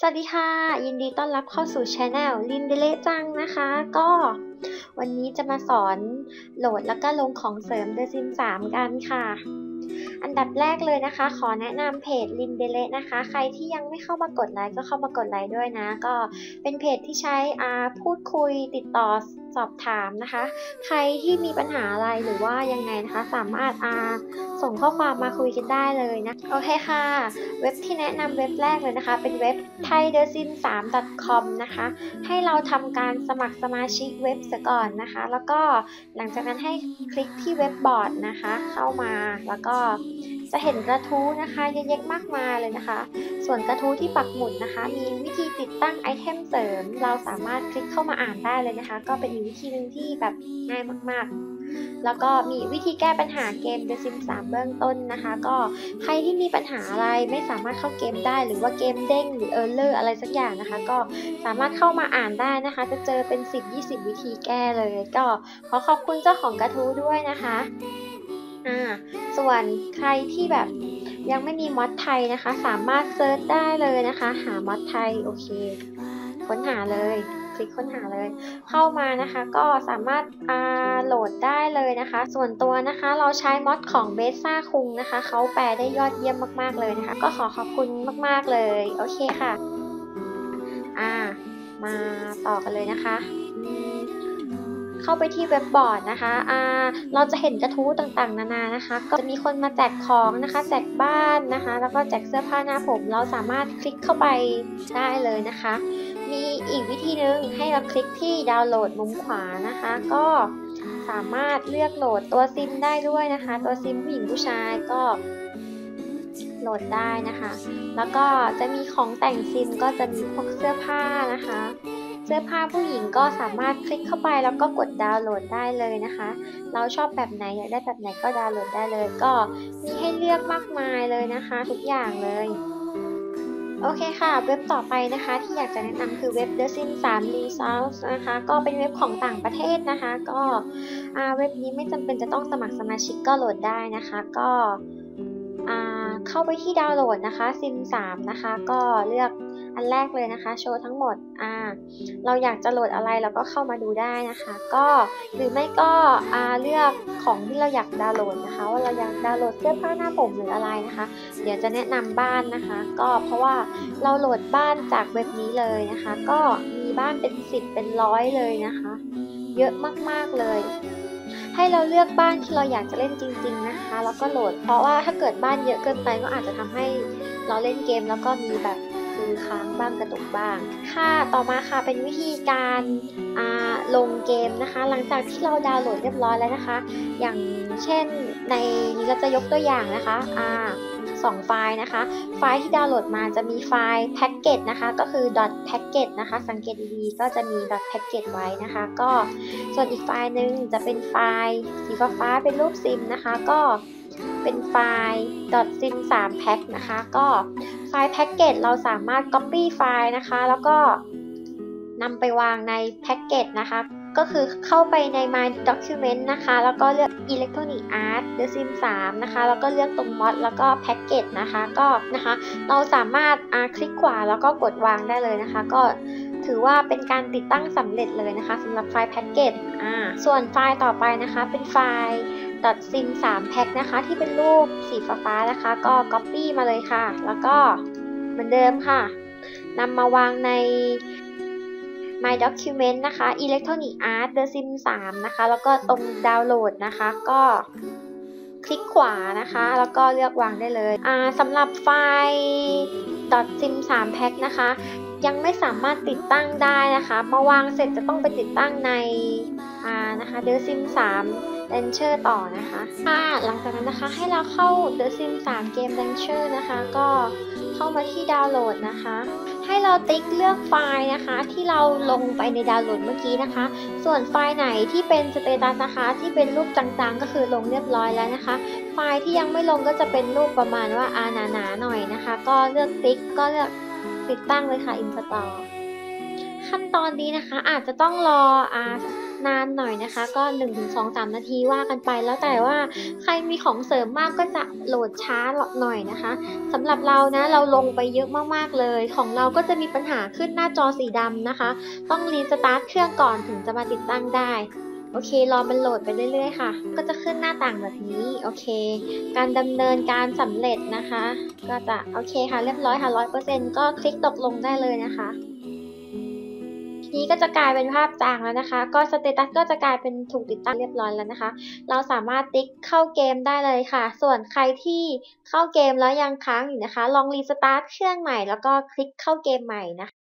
สวัสดีค่ะ ยินดีต้อนรับเข้าสู่ช anel ลินเดเลจังนะคะ ก็วันนี้จะมาสอนโหลดแล้วก็ลงของเสริม The Sims 3 กันค่ะอันดับแรกเลยนะคะ ขอแนะนำเพจลินเดเลนะคะ ใครที่ยังไม่เข้ามากดไลค์ก็เข้ามากดไลค์ด้วยนะ ก็เป็นเพจที่ใช้อาพูดคุยติดต่อสอบถามนะคะ ใครที่มีปัญหาอะไรหรือว่ายังไงนะคะ สามารถอาส่งข้อความมาคุยกันได้เลยนะ โอเคค่ะ เว็บที่แนะนำเว็บแรกเลยนะคะ เป็นเว็บ thaidersim3.com นะคะ ให้เราทำการสมัครสมาชิกเว็บซะก่อนนะคะ แล้วก็หลังจากนั้นให้คลิกที่เว็บบอร์ดนะคะ เข้ามาแล้วก็ จะเห็นกระทู้นะคะเยอะแยะมากมายเลยนะคะ ส่วนกระทู้ที่ปักหมุดนะคะ มีวิธีติดตั้งไอเทมเสริม เราสามารถคลิกเข้ามาอ่านได้เลยนะคะ ก็เป็นอีกวิธีหนึ่งที่แบบง่ายมากๆแล้วก็มีวิธีแก้ปัญหาเกม The Sims 3 เบื้องต้นนะคะ ก็ใครที่มีปัญหาอะไรไม่สามารถเข้าเกมได้ หรือว่าเกมเด้งหรือ error อะไรสักอย่างนะคะ ก็สามารถเข้ามาอ่านได้นะคะ จะเจอเป็น 10-20 วิธีแก้เลย ก็ขอขอบคุณเจ้าของกระทู้ด้วยนะคะ อ่าส่วนใครที่แบบยังไม่มี mod ไทยนะคะ สามารถ search ได้เลยนะคะ หา mod ไทยโอเค ค้นหาเลย คลิกค้นหาเลย เข้ามานะคะ ก็สามารถอ่าโหลดได้เลยนะคะ ส่วนตัวนะคะเราใช้ mod ของเบซ่าคุงนะคะเขาแปลได้ยอดเยี่ยมมากๆเลยนะคะ ก็ขอขอบคุณมากๆเลย โอเคค่ะ อ่า มาต่อกันเลยนะคะ เข้าไปที่เว็บบอร์ดนะคะอ่าเราจะเห็นกระทู้ต่างๆ นานานะคะ ก็จะมีคนมาแจกของนะคะ แจกบ้านนะคะ แล้วก็แจกเสื้อผ้าหน้าผม เราสามารถคลิกเข้าไปได้เลยนะคะ มีอีกวิธีหนึ่งให้เราคลิกที่ดาวน์โหลดมุมขวานะคะ ก็สามารถเลือกโหลดตัวซิมได้ด้วยนะคะ ตัวซิมผู้หญิงผู้ชายก็โหลดได้นะคะ แล้วก็จะมีของแต่งซิมก็จะมีพวกเสื้อผ้านะคะ เสื้อผ้าผู้หญิงก็สามารถคลิกเข้าไปแล้วก็กดดาวน์โหลดได้เลยนะคะ เราชอบแบบไหนอยากได้แบบไหนก็ดาวน์โหลดได้เลย ก็มีให้เลือกมากมายเลยนะคะ ทุกอย่างเลยโอเคค่ะ เว็บต่อไปนะคะที่อยากจะแนะนำคือเว็บ The Sims 3 Results นะคะ ก็เป็นเว็บของต่างประเทศนะคะ ก็เว็บนี้ไม่จำเป็นจะต้องสมัครสมาชิกก็โหลดได้นะคะ ก็เข้าไปที่ดาวน์โหลดนะคะ Sim 3 นะคะ ก็เลือก อันแรกเลยนะคะโชว์ทั้งหมดอ่าเราอยากจะโหลดอะไรเราก็เข้ามาดูได้นะคะ ก็หรือไม่ก็อ่าเลือกของที่เราอยากดาวน์โหลดนะคะ ว่าเราอยากดาวน์โหลดเสื้อผ้าหน้าผมหรืออะไรนะคะ เดี๋ยวจะแนะนำบ้านนะคะ ก็เพราะว่าเราโหลดบ้านจากเว็บนี้เลยนะคะ ก็มีบ้านเป็นสิบเป็นร้อยเลยนะคะ เยอะมากๆเลยให้เราเลือกบ้านที่เราอยากจะเล่นจริง ๆนะคะ แล้วก็โหลด เพราะว่าถ้าเกิดบ้านเยอะเกินไปก็อาจจะทำให้เราเล่นเกมแล้วก็มีแบบ คือค้างบ้างกระตุกบ้าง ค่ะต่อมาค่ะเป็นวิธีการาลงเกมนะคะ หลังจากที่เราดาวน์โหลดเรียบร้อยแล้วนะคะ อย่างเช่นในนี้เราจะยกตัวอย่างนะคะอ่าสองไฟล์นะคะ ไฟล์ที่ดาวน์โหลดมาจะมีไฟล์ package นะคะ ก็คือ .package นะคะ สังเกตดีๆก็จะมี .package ไว้นะคะ ก็ส่วนอีกไฟล์หนึ่งจะเป็นไฟล์สีฟ้าเป็นรูปซิมนะคะ ก็เป็นไฟล์ .sim 3 pack นะคะ ก็ ไฟล์ package เราสามารถ copy ไฟล์นะคะ แล้วก็นำไปวางใน package นะคะ ก็คือเข้าไปใน My Document นะคะ แล้วก็เลือก Electronic Art The Sim 3นะคะ แล้วก็เลือกตรง Mod แล้วก็ Package นะคะ ก็นะคะ เราสามารถคลิกขวาแล้วก็กดวางได้เลยนะคะ ก็ถือว่าเป็นการติดตั้งสำเร็จเลยนะคะสำหรับไฟล์ Package อ่าส่วนไฟล์ต่อไปนะคะ เป็นไฟล์ .sim 3 pack นะคะ ที่เป็นรูปสีฟ้าๆนะคะ ก็ copy มาเลยค่ะ แล้วก็เหมือนเดิมค่ะนำมาวางใน My Document นะคะ Electronic Art The Sim 3 นะคะ แล้วก็ตรงดาวน์โหลดนะคะ ก็คลิกขวานะคะ แล้วก็เลือกวางได้เลยอ่าสำหรับไฟล์ .sim 3 pack นะคะ ยังไม่สามารถติดตั้งได้นะคะ มาวางเสร็จจะต้องไปติดตั้งในอ่านะคะ The Sim 3 Launcher ต่อนะคะค่ะหลังจากนั้นนะคะให้เราเข้า The Sim 3 Game Launcher นะคะ ก็เข้ามาที่ดาวน์โหลดนะคะ ให้เราติ๊กเลือกไฟล์นะคะ ที่เราลงไปในดาวน์โหลดเมื่อกี้นะคะ ส่วนไฟล์ไหนที่เป็นสเตตัสนะคะ ที่เป็นรูปจางๆ ก็คือลงเรียบร้อยแล้วนะคะ ไฟล์ที่ยังไม่ลงก็จะเป็นรูปประมาณว่าอาหนาๆหน่อยนะคะ ก็เลือกติ๊กก็เลือกติดตั้งเลยค่ะ install ขั้นตอนนี้นะคะอาจจะต้องรออ่า นานหน่อยนะคะ ก็ 1-2-3 นาทีว่ากันไป แล้วแต่ว่าใครมีของเสริมมากก็จะโหลดช้าหน่อยนะคะสำหรับเรานะเราลงไปเยอะมากๆเลย ของเราก็จะมีปัญหาขึ้นหน้าจอสีดำนะคะ ต้อง restart เครื่องก่อนถึงจะมาติดตั้งได้โอเค รอมันโหลดไปเรื่อยๆ ค่ะ ก็จะขึ้นหน้าต่างแบบนี้ โอเค การดำเนินการสำเร็จนะคะ ก็จะ โอเคค่ะ เรียบร้อยค่ะร้อยเปอร์เซ็นต์ก็คลิกตกลงได้เลยนะคะ ทีนี้ก็จะกลายเป็นภาพจางแล้วนะคะ ก็ status ก็จะกลายเป็นถูกติดตั้งเรียบร้อยแล้วนะคะ เราสามารถติ๊กเข้าเกมได้เลยค่ะ ส่วนใครที่เข้าเกมแล้วยังค้างอยู่นะคะ ลอง restart เครื่องใหม่แล้วก็คลิกเข้าเกมใหม่นะคะ